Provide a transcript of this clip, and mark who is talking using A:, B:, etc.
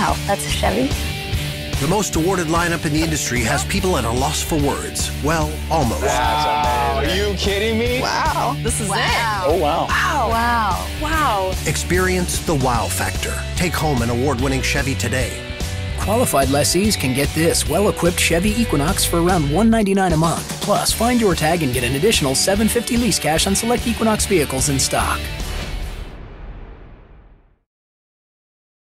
A: Wow, that's a Chevy?
B: The most awarded lineup in the industry has people at a loss for words. Well, almost.
C: Wow, Are you kidding me?
D: Wow. This is
A: Wow.
D: it.
C: Oh, wow. wow.
A: Wow.
D: Wow.
B: Experience the wow factor. Take home an award winning Chevy today.
E: Qualified lessees can get this well-equipped Chevy Equinox for around $199 a month. Plus, find your tag and get an additional $750 lease cash on select Equinox vehicles in stock.